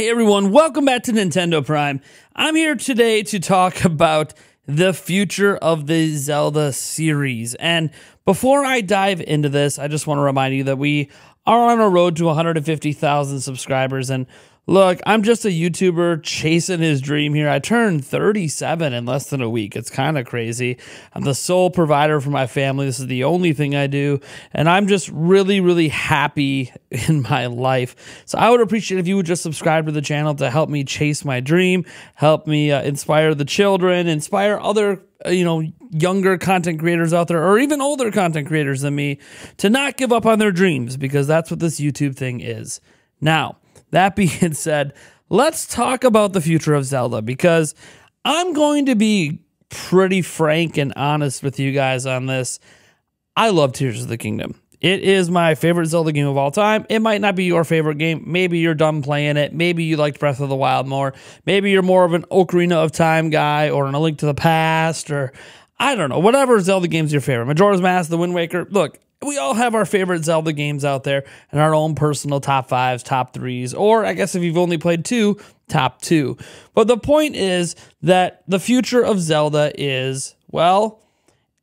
Hey everyone, welcome back to Nintendo Prime. I'm here today to talk about the future of the Zelda series. And before I dive into this, I just want to remind you that we are on a road to 150,000 subscribers. And Look, I'm just a YouTuber chasing his dream here. I turned 37 in less than a week. It's kind of crazy. I'm the sole provider for my family. This is the only thing I do. And I'm just really, really happy in my life. So I would appreciate if you would just subscribe to the channel to help me chase my dream, help me uh, inspire the children, inspire other uh, you know younger content creators out there or even older content creators than me to not give up on their dreams because that's what this YouTube thing is. Now, that being said, let's talk about the future of Zelda because I'm going to be pretty frank and honest with you guys on this. I love Tears of the Kingdom. It is my favorite Zelda game of all time. It might not be your favorite game. Maybe you're done playing it. Maybe you liked Breath of the Wild more. Maybe you're more of an Ocarina of Time guy or an A Link to the Past or I don't know. Whatever Zelda game's your favorite. Majora's Mask, The Wind Waker. Look, we all have our favorite Zelda games out there and our own personal top fives, top threes, or I guess if you've only played two, top two. But the point is that the future of Zelda is, well,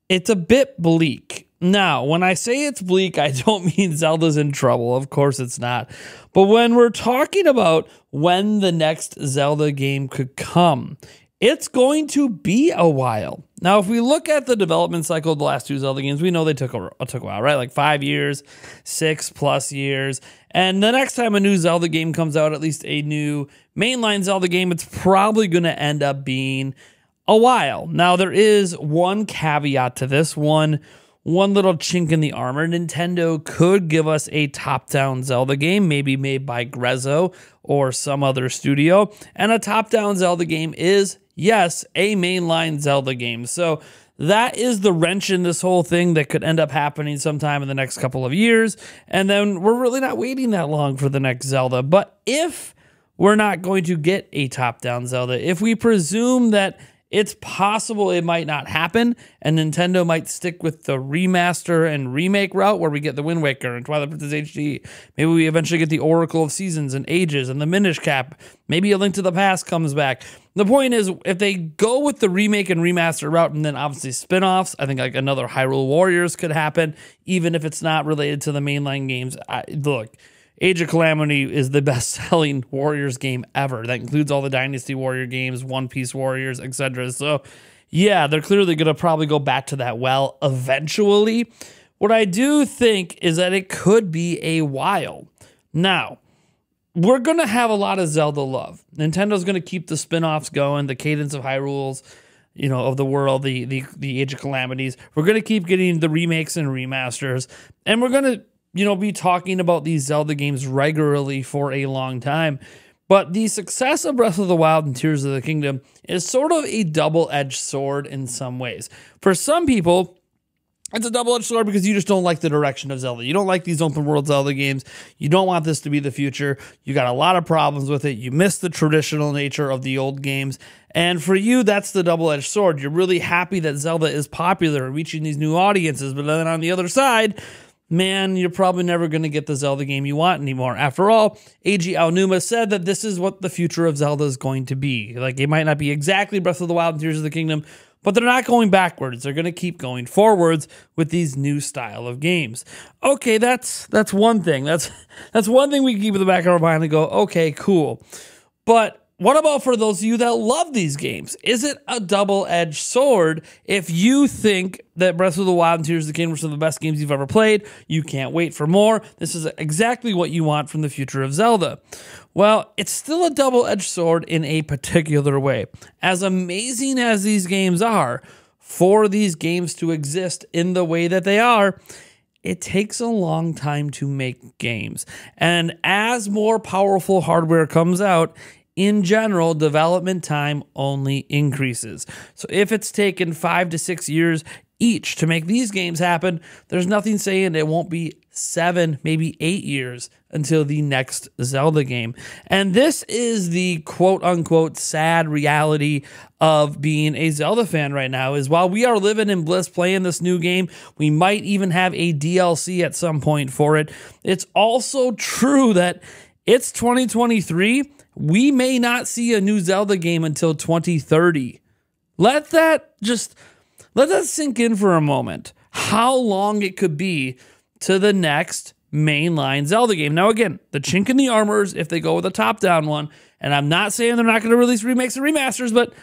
it's a bit bleak. Now, when I say it's bleak, I don't mean Zelda's in trouble. Of course it's not. But when we're talking about when the next Zelda game could come, it's going to be a while. Now, if we look at the development cycle of the last two Zelda games, we know they took a, took a while, right? Like five years, six plus years. And the next time a new Zelda game comes out, at least a new mainline Zelda game, it's probably going to end up being a while. Now, there is one caveat to this one one little chink in the armor. Nintendo could give us a top down Zelda game, maybe made by Grezzo or some other studio. And a top down Zelda game is yes, a mainline Zelda game. So that is the wrench in this whole thing that could end up happening sometime in the next couple of years. And then we're really not waiting that long for the next Zelda. But if we're not going to get a top down Zelda, if we presume that it's possible it might not happen, and Nintendo might stick with the remaster and remake route where we get the Wind Waker and Twilight Princess HD. Maybe we eventually get the Oracle of Seasons and Ages and the Minish Cap. Maybe a Link to the Past comes back. The point is, if they go with the remake and remaster route, and then obviously spin offs, I think like another Hyrule Warriors could happen, even if it's not related to the mainline games. I, look, Age of Calamity is the best selling Warriors game ever. That includes all the Dynasty Warrior games, One Piece Warriors, etc. So, yeah, they're clearly going to probably go back to that well eventually. What I do think is that it could be a while. Now, we're going to have a lot of Zelda love. Nintendo's going to keep the spin-offs going, the Cadence of Hyrule's, you know, of the world, the the the Age of Calamities. We're going to keep getting the remakes and remasters, and we're going to you know, be talking about these Zelda games regularly for a long time. But the success of Breath of the Wild and Tears of the Kingdom is sort of a double edged sword in some ways. For some people, it's a double edged sword because you just don't like the direction of Zelda. You don't like these open world Zelda games. You don't want this to be the future. You got a lot of problems with it. You miss the traditional nature of the old games. And for you, that's the double edged sword. You're really happy that Zelda is popular and reaching these new audiences. But then on the other side, man, you're probably never going to get the Zelda game you want anymore. After all, Eiji Aonuma said that this is what the future of Zelda is going to be. Like, it might not be exactly Breath of the Wild and Tears of the Kingdom, but they're not going backwards. They're going to keep going forwards with these new style of games. Okay, that's that's one thing. That's that's one thing we can keep in the back of our mind and go, okay, cool. But what about for those of you that love these games? Is it a double edged sword if you think that Breath of the Wild and Tears of the Kingdom are some of the best games you've ever played? You can't wait for more. This is exactly what you want from the future of Zelda. Well, it's still a double edged sword in a particular way. As amazing as these games are, for these games to exist in the way that they are, it takes a long time to make games. And as more powerful hardware comes out, in general, development time only increases. So if it's taken five to six years each to make these games happen, there's nothing saying it won't be seven, maybe eight years until the next Zelda game. And this is the quote unquote sad reality of being a Zelda fan right now is while we are living in bliss playing this new game, we might even have a DLC at some point for it. It's also true that it's 2023 we may not see a new Zelda game until 2030. Let that just let that sink in for a moment. How long it could be to the next mainline Zelda game. Now, again, the chink in the armor is if they go with a top down one. And I'm not saying they're not going to release remakes and remasters, but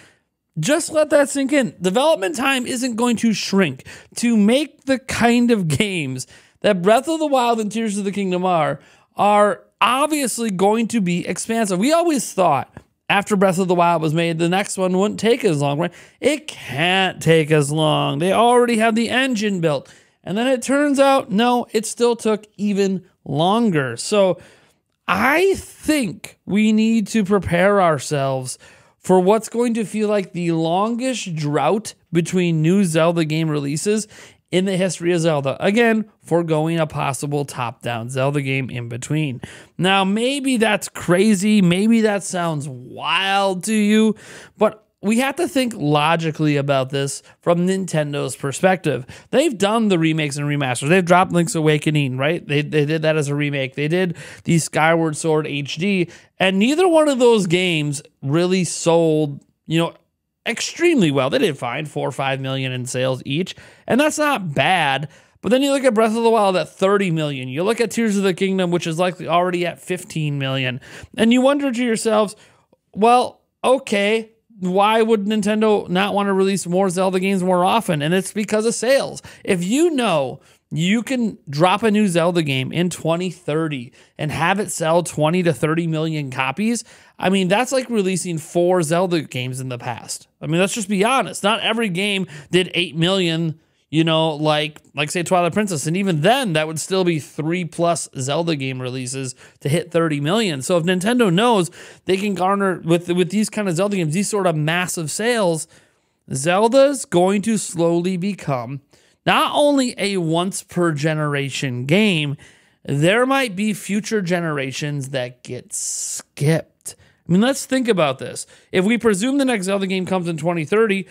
just let that sink in. Development time isn't going to shrink to make the kind of games that Breath of the Wild and Tears of the Kingdom are, are obviously going to be expansive. We always thought after Breath of the Wild was made, the next one wouldn't take as long, right? It can't take as long. They already have the engine built. And then it turns out, no, it still took even longer. So I think we need to prepare ourselves for what's going to feel like the longest drought between new Zelda game releases in the history of Zelda. Again, foregoing a possible top down Zelda game in between. Now, maybe that's crazy. Maybe that sounds wild to you, but we have to think logically about this from Nintendo's perspective. They've done the remakes and remasters. They've dropped Link's Awakening, right? They, they did that as a remake. They did the Skyward Sword HD, and neither one of those games really sold, you know, extremely well. They did fine, four or five million in sales each, and that's not bad. But then you look at Breath of the Wild at 30 million. You look at Tears of the Kingdom, which is likely already at 15 million, and you wonder to yourselves, well, okay, why would Nintendo not want to release more Zelda games more often? And it's because of sales. If you know you can drop a new Zelda game in 2030 and have it sell 20 to 30 million copies, I mean, that's like releasing four Zelda games in the past. I mean, let's just be honest. Not every game did 8 million you know, like like say Twilight Princess, and even then that would still be three plus Zelda game releases to hit 30 million. So if Nintendo knows they can garner with with these kind of Zelda games, these sort of massive sales, Zelda's going to slowly become not only a once per generation game, there might be future generations that get skipped. I mean, let's think about this. If we presume the next Zelda game comes in 2030,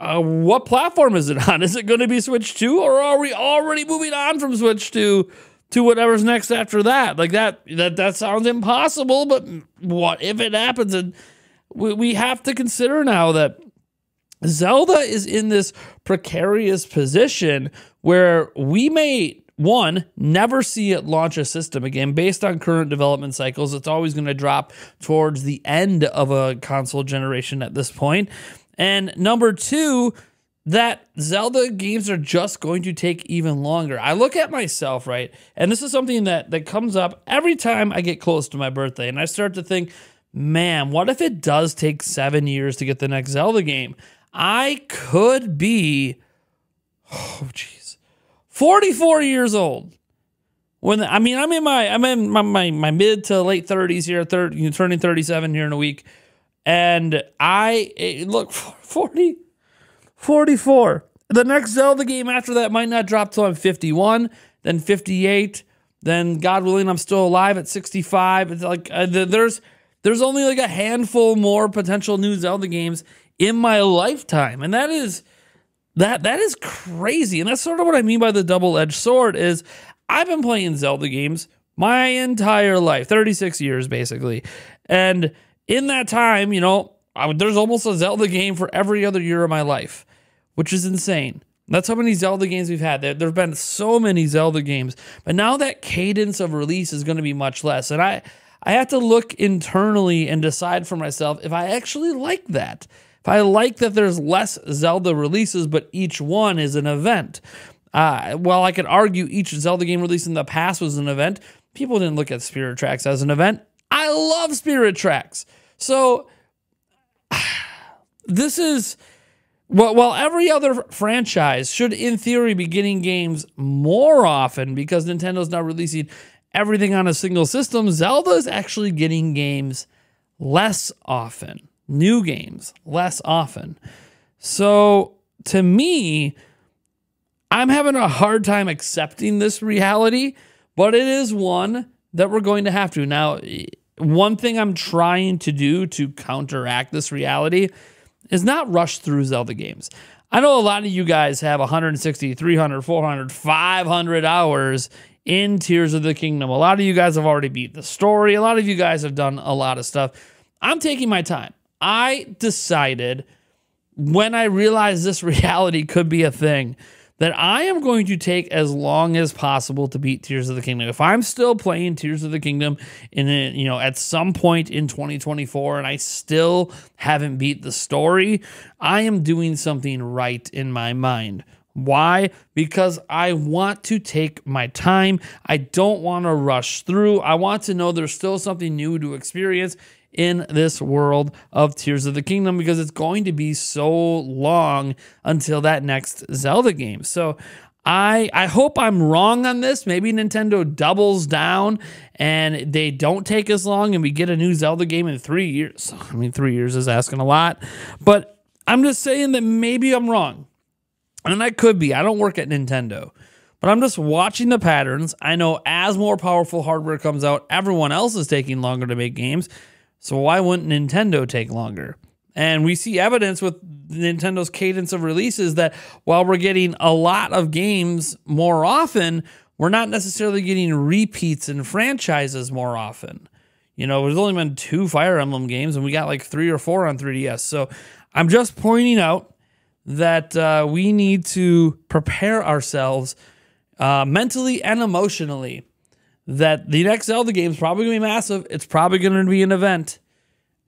uh, what platform is it on? Is it going to be Switch 2 or are we already moving on from Switch 2 to whatever's next after that? Like that that that sounds impossible, but what if it happens and we, we have to consider now that Zelda is in this precarious position where we may one, never see it launch a system again. Based on current development cycles, it's always going to drop towards the end of a console generation at this point. And number two, that Zelda games are just going to take even longer. I look at myself, right? And this is something that that comes up every time I get close to my birthday and I start to think, "Man, what if it does take 7 years to get the next Zelda game? I could be oh jeez. 44 years old. When I mean, I'm in my I'm in my, my, my mid to late 30s here, 30, you know, turning 37 here in a week and I eh, look 40, 44. The next Zelda game after that might not drop till I'm 51, then 58, then God willing, I'm still alive at 65. It's like uh, there's there's only like a handful more potential new Zelda games in my lifetime, and that is that that is crazy. And that's sort of what I mean by the double edged sword. Is I've been playing Zelda games my entire life, 36 years basically, and in that time, you know, I, there's almost a Zelda game for every other year of my life, which is insane. That's how many Zelda games we've had. There, there have been so many Zelda games, but now that cadence of release is going to be much less. And I, I have to look internally and decide for myself if I actually like that. I like that there's less Zelda releases, but each one is an event. Uh, well, I could argue each Zelda game release in the past was an event. People didn't look at Spirit Tracks as an event. I love Spirit Tracks. So this is well, while every other franchise should, in theory, be getting games more often because Nintendo's now releasing everything on a single system, Zelda is actually getting games less often, new games less often. So to me, I'm having a hard time accepting this reality, but it is one that we're going to have to. Now, one thing I'm trying to do to counteract this reality is not rush through Zelda games. I know a lot of you guys have 160, 300, 400, 500 hours in Tears of the Kingdom. A lot of you guys have already beat the story. A lot of you guys have done a lot of stuff. I'm taking my time. I decided when I realized this reality could be a thing that I am going to take as long as possible to beat Tears of the Kingdom. If I'm still playing Tears of the Kingdom in a, you know at some point in 2024 and I still haven't beat the story, I am doing something right in my mind. Why? Because I want to take my time. I don't want to rush through. I want to know there's still something new to experience in this world of Tears of the Kingdom because it's going to be so long until that next Zelda game. So I I hope I'm wrong on this. Maybe Nintendo doubles down and they don't take as long and we get a new Zelda game in 3 years. I mean 3 years is asking a lot, but I'm just saying that maybe I'm wrong. And I could be. I don't work at Nintendo. But I'm just watching the patterns. I know as more powerful hardware comes out, everyone else is taking longer to make games. So why wouldn't Nintendo take longer? And we see evidence with Nintendo's cadence of releases that while we're getting a lot of games more often, we're not necessarily getting repeats and franchises more often. You know, there's only been two Fire Emblem games, and we got like three or four on 3DS. So I'm just pointing out that uh, we need to prepare ourselves uh, mentally and emotionally that the next Zelda game is probably going to be massive. It's probably going to be an event,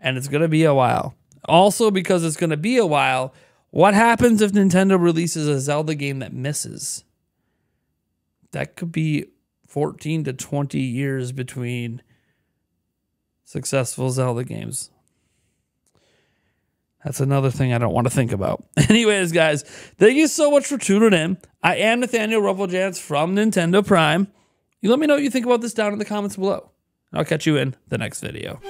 and it's going to be a while. Also, because it's going to be a while, what happens if Nintendo releases a Zelda game that misses? That could be 14 to 20 years between successful Zelda games. That's another thing I don't want to think about. Anyways, guys, thank you so much for tuning in. I am Nathaniel Rufflejans from Nintendo Prime. You let me know what you think about this down in the comments below. I'll catch you in the next video.